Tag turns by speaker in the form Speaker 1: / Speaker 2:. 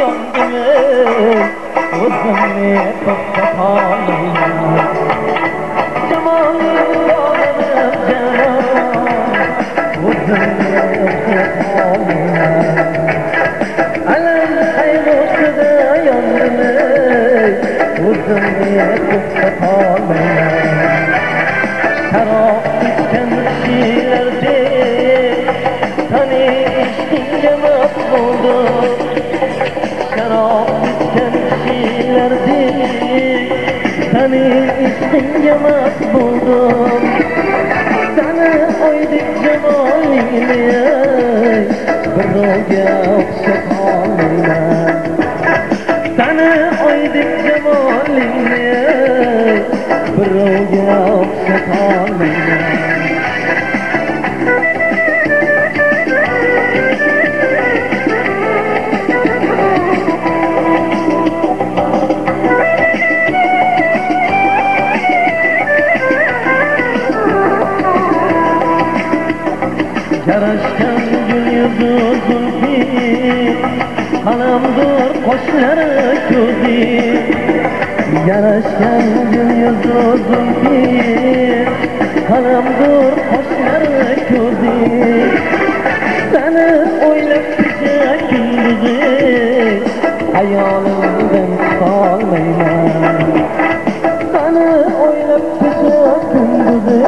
Speaker 1: yondim O'zimni to'xtatolmayman Jamoling boranib janon O'zimni to'xtatolmayman Alam qayg'usida yondim O'zimni to'xtatolmayman Sharob ichgan kishilarga Tani ishqingga mast şarap içken kişilerdi Senin isminge Seni oydukça boyliye Birovga o'xshab qolmayman Seni oydukça boyliye Birovga o'xshab qolmayman Yarashgan gul yuzi zulfi Qalamdur qoshlari ko'zi Yarashgan gul yuzi zulfi Qalamdur qoshlari ko'zi Seni o'ylab kecha kunduzi Hayolimdan chiqolmayman Seni o'ylab kecha kunduzi